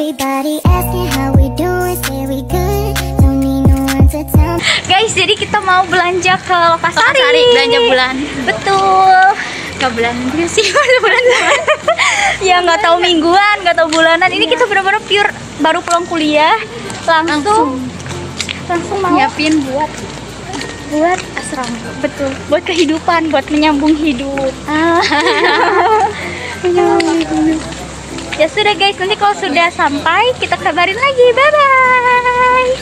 Everybody asking how we doing, say we good. Don't need no one to tell me. Guys, jadi kita mau belanja ke Lokasari. Lokasari, belanja bulan. Betul. Nggak bulan juga sih, baru bulan depan. ya nggak tahu mingguan, nggak tahu bulanan. Ini kita benar-benar pure baru pulang kuliah, langsung langsung mau Nyiapin buat buat asrama. Betul. Buat kehidupan, buat menyambung hidup. Ah. Menyambung hidup. Ya sudah guys, nanti kalau sudah sampai kita kabarin lagi. Bye bye.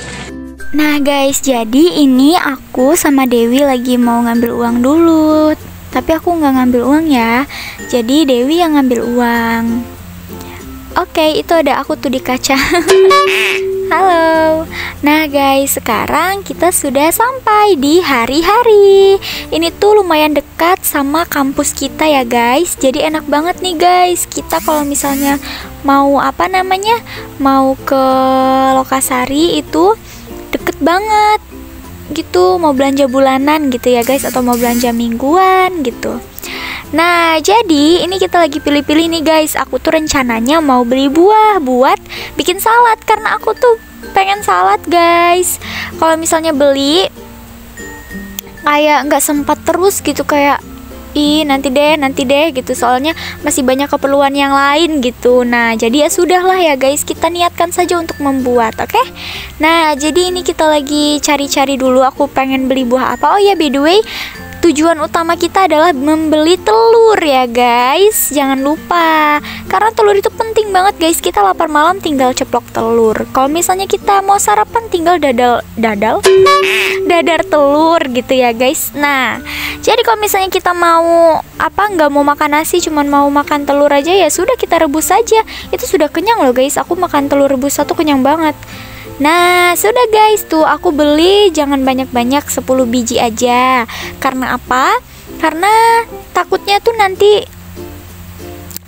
Nah guys, jadi ini aku sama Dewi lagi mau ngambil uang dulu. Tapi aku nggak ngambil uang ya. Jadi Dewi yang ngambil uang. Oke, itu ada aku tuh di kaca. Halo. Nah, guys, sekarang kita sudah sampai di hari-hari. Ini tuh lumayan dekat sama kampus kita ya, guys. Jadi enak banget nih, guys. Kita kalau misalnya mau apa namanya? Mau ke Lokasari itu deket banget. Gitu, mau belanja bulanan gitu ya, guys, atau mau belanja mingguan gitu. Nah, jadi ini kita lagi pilih-pilih nih guys. Aku tuh rencananya mau beli buah buat bikin salad karena aku tuh pengen salad guys. Kalau misalnya beli kayak nggak sempat terus gitu kayak ih nanti deh nanti deh gitu. Soalnya masih banyak keperluan yang lain gitu. Nah jadi ya sudahlah ya guys. Kita niatkan saja untuk membuat oke? Nah jadi ini kita lagi cari-cari dulu aku pengen beli buah apa. Oh ya by the way tujuan utama kita adalah membeli telur ya guys. Jangan lupa. Karena telur itu penting banget guys. Kita lapar malam tinggal ceplok telur. Kalau misalnya kita mau sarapan tinggal dadal dadal? Dadar telur gitu ya guys. Nah jadi kalau misalnya kita mau apa nggak mau makan nasi cuman mau makan telur aja ya sudah kita rebus saja itu sudah kenyang loh guys. Aku makan telur rebus satu kenyang banget Nah, sudah guys, tuh aku beli jangan banyak-banyak 10 biji aja. Karena apa? Karena takutnya tuh nanti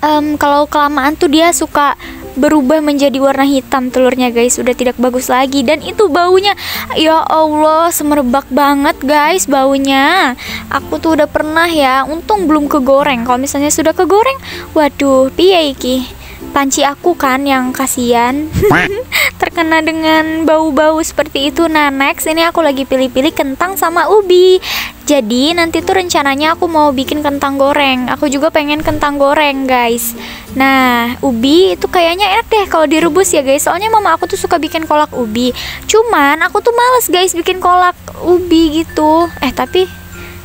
em, kalau kelamaan tuh dia suka berubah menjadi warna hitam telurnya guys. Sudah tidak bagus lagi. Dan itu baunya ya Allah semerbak banget guys baunya. Aku tuh udah pernah ya untung belum kegoreng. Kalau misalnya sudah kegoreng waduh piye iki? Panci aku kan yang kasihan terkena dengan bau-bau seperti itu. Nah next ini aku lagi pilih-pilih kentang sama ubi. Jadi nanti tuh rencananya aku mau bikin kentang goreng. Aku juga pengen kentang goreng guys. Nah ubi itu kayaknya enak deh kalau direbus ya guys. Soalnya mama aku tuh suka bikin kolak ubi. Cuman aku tuh males guys bikin kolak ubi gitu. Eh tapi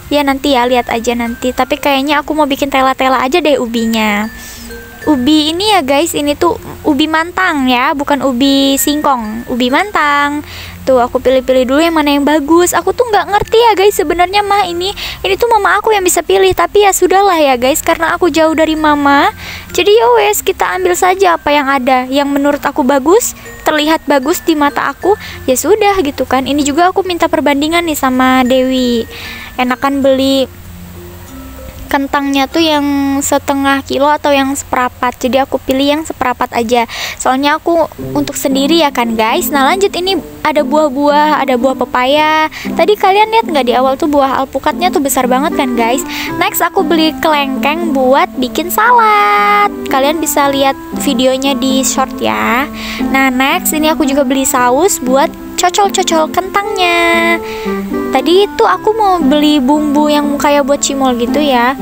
ya nanti ya lihat aja nanti. Tapi kayaknya aku mau bikin tela-tela aja deh ubinya ubi ini ya guys ini tuh ubi mantang ya bukan ubi singkong ubi mantang. Tuh aku pilih-pilih dulu yang mana yang bagus. Aku tuh nggak ngerti ya guys sebenarnya mah ini ini tuh mama aku yang bisa pilih. Tapi ya sudahlah ya guys karena aku jauh dari mama. Jadi ya wes kita ambil saja apa yang ada. Yang menurut aku bagus terlihat bagus di mata aku ya sudah gitu kan. Ini juga aku minta perbandingan nih sama Dewi. Enakan beli kentangnya tuh yang setengah kilo atau yang seperapat jadi aku pilih yang seperapat aja. Soalnya aku untuk sendiri ya kan guys. Nah lanjut. Ini ada buah-buah ada buah pepaya. Tadi kalian lihat nggak di awal tuh buah alpukatnya tuh besar banget kan guys? Next aku beli kelengkeng buat bikin salad. Kalian bisa lihat videonya di short ya. Nah next ini aku juga beli saus buat cocol-cocol kentangnya Tadi itu aku mau beli bumbu yang kayak buat cimol gitu ya.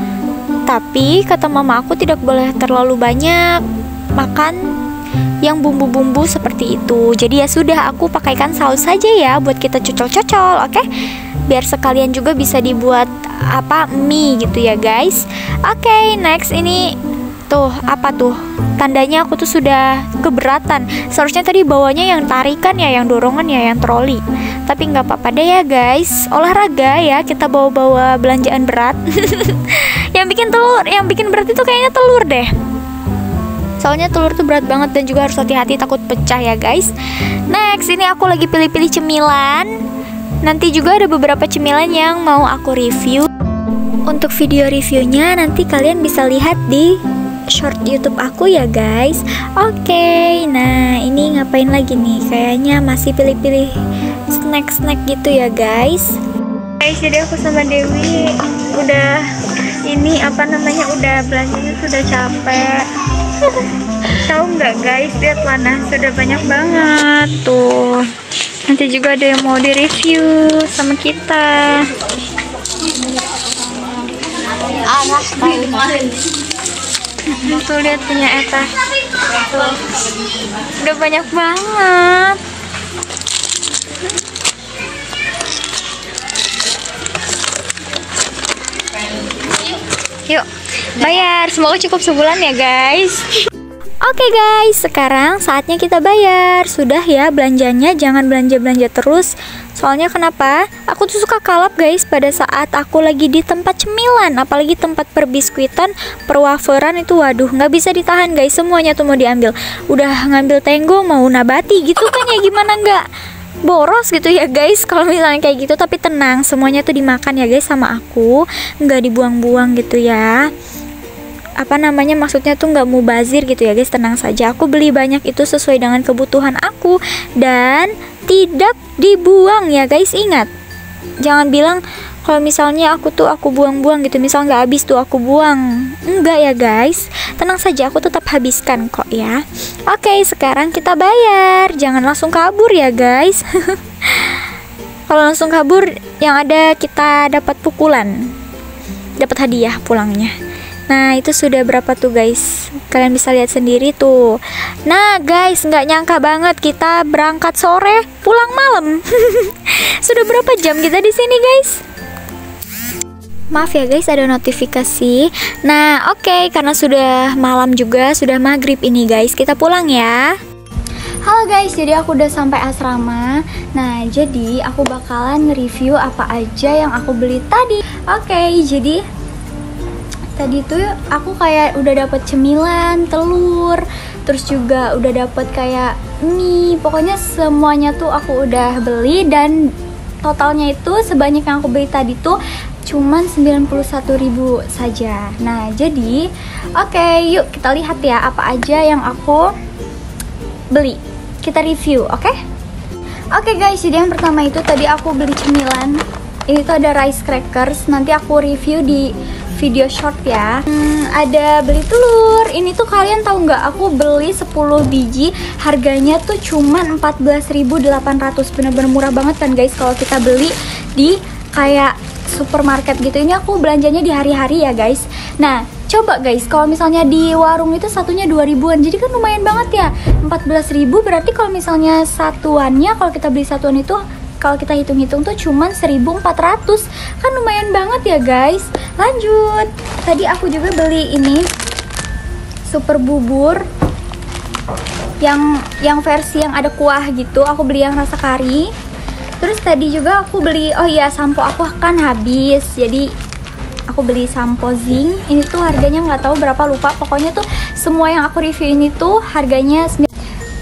Tapi kata mama aku tidak boleh terlalu banyak makan yang bumbu-bumbu seperti itu. Jadi ya sudah aku pakaikan saus saja ya buat kita cocol-cocol oke? Biar sekalian juga bisa dibuat apa mie gitu ya guys. Oke next ini tuh apa tuh? Tandanya aku tuh sudah keberatan. Seharusnya tadi bawanya yang tarikan ya yang dorongan ya yang troli. Tapi nggak apa-apa deh ya guys. Olahraga ya kita bawa-bawa belanjaan berat. Yang bikin telur yang bikin berat itu kayaknya telur deh. Soalnya telur tuh berat banget dan juga harus hati-hati takut pecah ya guys. Next ini aku lagi pilih-pilih cemilan. Nanti juga ada beberapa cemilan yang mau aku review. Untuk video reviewnya nanti kalian bisa lihat di short YouTube aku ya guys. Oke, nah ini ngapain lagi nih? Kayaknya masih pilih-pilih snack-snack gitu ya guys. Guys, jadi aku sama Dewi udah ini apa namanya udah belanjanya sudah capek. Tahu nggak guys, lihat mana sudah banyak banget tuh. Nanti juga ada yang mau di-review sama kita. Tuh lihat punya Eta. Tuh. Udah banyak banget. Yuk, bayar. Semoga cukup sebulan ya, guys. Oke guys, sekarang saatnya kita bayar. Sudah ya belanjanya, jangan belanja-belanja terus. Soalnya kenapa? Aku tuh suka kalap guys pada saat aku lagi di tempat cemilan, apalagi tempat perbiskuitan, perwaferan itu waduh nggak bisa ditahan guys. Semuanya tuh mau diambil. Udah ngambil tenggo mau nabati gitu kan ya gimana nggak? boros gitu ya guys kalau misalnya kayak gitu tapi tenang semuanya tuh dimakan ya guys sama aku nggak dibuang-buang gitu ya apa namanya maksudnya tuh nggak mubazir gitu ya guys tenang saja aku beli banyak itu sesuai dengan kebutuhan aku dan tidak dibuang ya guys. Ingat. Jangan bilang kalau misalnya aku tuh aku buang-buang gitu misal nggak habis tuh aku buang. Enggak ya guys. Tenang saja aku tetap habiskan kok ya. Oke sekarang kita bayar. Jangan langsung kabur ya guys. Kalau langsung kabur yang ada kita dapat pukulan. Dapat hadiah pulangnya Nah itu sudah berapa tuh guys? Kalian bisa lihat sendiri tuh. Nah guys nggak nyangka banget kita berangkat sore pulang malam. Sudah berapa jam kita di sini guys? Maaf ya guys ada notifikasi. Nah oke okay, karena sudah malam juga Sudah maghrib ini guys. Kita pulang ya. Halo guys, jadi aku udah sampai asrama. Nah, jadi aku bakalan nge-review apa aja yang aku beli tadi. Oke, okay, jadi tadi tuh aku kayak udah dapet cemilan, telur, terus juga udah dapet kayak mie. Pokoknya semuanya tuh aku udah beli dan totalnya itu sebanyak yang aku beli tadi tuh cuman 91.000 saja. Nah, jadi oke, okay, yuk kita lihat ya apa aja yang aku beli. Kita review, oke? Okay? Oke okay guys, jadi yang pertama itu tadi aku beli cemilan. Ini tuh ada rice crackers. Nanti aku review di video short ya. Hmm, ada beli telur. Ini tuh kalian tahu nggak? Aku beli 10 biji. Harganya tuh cuma 14.800 bener-bener murah banget kan guys kalau kita beli di kayak supermarket gitu. Ini aku belanjanya di hari-hari ya guys. Nah coba guys kalau misalnya di warung itu satunya 2000an jadi kan lumayan banget ya. 14.000 berarti kalau misalnya satuannya kalau kita beli satuan itu kalau kita hitung-hitung tuh cuman 1400 kan lumayan banget ya guys. Lanjut. Tadi aku juga beli ini super bubur yang yang versi yang ada kuah gitu. Aku beli yang rasa kari. Terus tadi juga aku beli oh iya sampo aku kan habis. Jadi aku beli sampo zinc. Ini tuh harganya nggak tahu berapa lupa. Pokoknya tuh semua yang aku review ini tuh harganya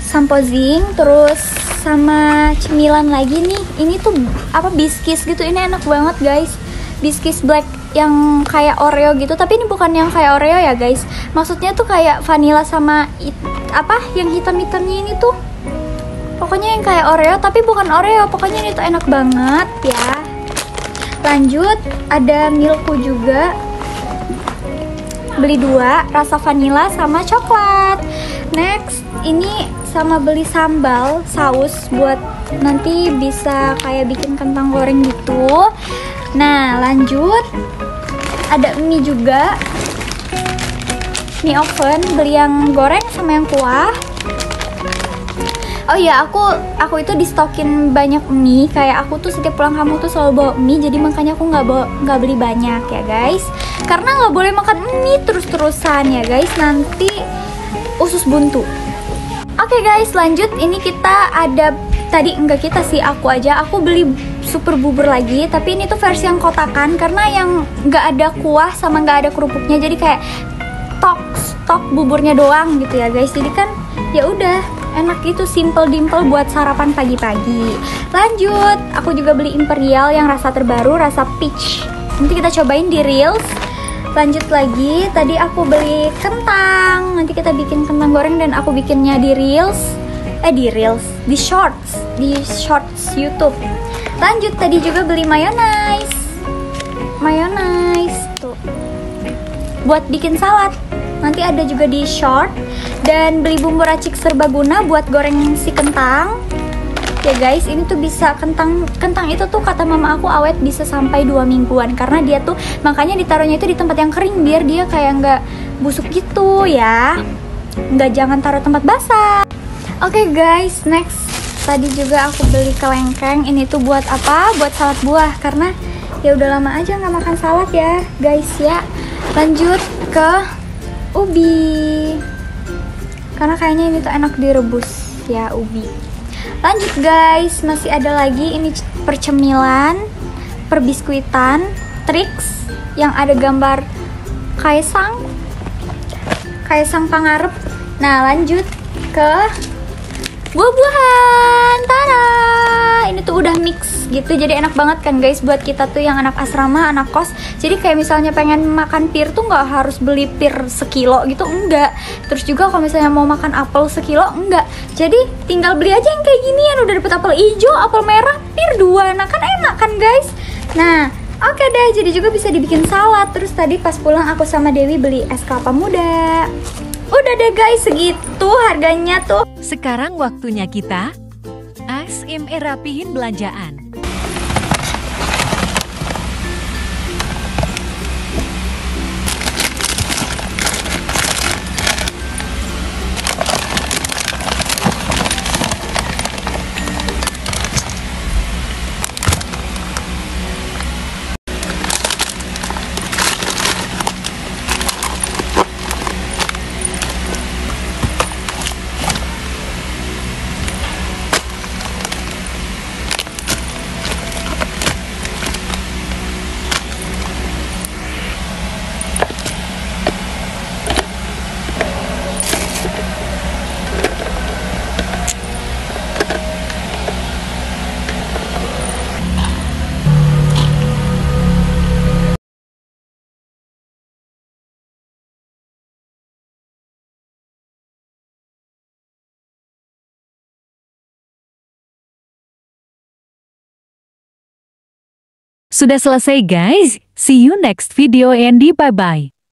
sampo zinc terus sama cemilan lagi nih. Ini tuh apa biskis gitu. Ini enak banget guys. Biskis black yang kayak oreo gitu. Tapi ini bukan yang kayak oreo ya guys. Maksudnya tuh kayak vanilla sama apa yang hitam-hitamnya ini tuh. Pokoknya yang kayak oreo tapi bukan oreo. Pokoknya ini tuh enak banget ya. Lanjut ada milku juga. Beli dua rasa vanilla sama coklat. Next ini sama beli sambal saus buat nanti bisa kayak bikin kentang goreng gitu nah lanjut ada mie juga mie oven beli yang goreng sama yang kuah Oh iya, aku aku itu di stokin banyak mie. Kayak aku tuh setiap pulang kamu tuh selalu bawa mie, jadi makanya aku nggak bawa nggak beli banyak ya guys. Karena nggak boleh makan mie terus-terusan ya guys. Nanti usus buntu. Oke okay guys, lanjut. Ini kita ada tadi enggak kita sih aku aja. Aku beli super bubur lagi tapi ini tuh versi yang kotakan karena yang nggak ada kuah sama nggak ada kerupuknya. Jadi kayak tok stok buburnya doang gitu ya guys. Jadi kan ya udah enak itu simple dimple buat sarapan pagi-pagi. Lanjut aku juga beli imperial yang rasa terbaru rasa peach. Nanti kita cobain di reels lanjut lagi tadi aku beli kentang. Nanti kita bikin kentang goreng dan aku bikinnya di reels. Eh di reels. Di shorts. Di shorts YouTube. Lanjut tadi juga beli mayonnaise. Mayonnaise tuh. Buat bikin salad. Nanti ada juga di short. Dan beli bumbu racik serbaguna buat goreng si kentang ya guys ini tuh bisa kentang kentang itu tuh kata mama aku awet bisa sampai dua mingguan. Karena dia tuh makanya ditaruhnya itu di tempat yang kering biar dia kayak nggak busuk gitu ya. Nggak jangan taruh tempat basah. Oke guys next. Tadi juga aku beli kelengkeng. Ini tuh buat apa? Buat salad buah. Karena ya udah lama aja nggak makan salad ya guys ya. Lanjut ke ubi. Karena kayaknya ini tuh enak direbus ya ubi lanjut guys. Masih ada lagi ini percemilan perbiskuitan tricks yang ada gambar kaisang. Kaisang pangarep. Nah lanjut ke buah-buahan Tada! ini tuh udah mix gitu jadi enak banget kan guys buat kita tuh yang anak asrama anak kos jadi kayak misalnya pengen makan pir tuh nggak harus beli pir sekilo gitu enggak terus juga kalau misalnya mau makan apel sekilo enggak jadi tinggal beli aja yang kayak ginian udah dapet apel hijau apel merah pir dua nah kan enak kan guys nah Oke deh, jadi juga bisa dibikin salad. Terus tadi pas pulang aku sama Dewi beli es kelapa muda. Udah deh guys, segitu harganya tuh. Sekarang waktunya kita ASMR rapihin belanjaan. Sudah selesai guys. See you next video and bye bye.